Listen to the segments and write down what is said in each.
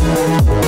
Thank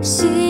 心。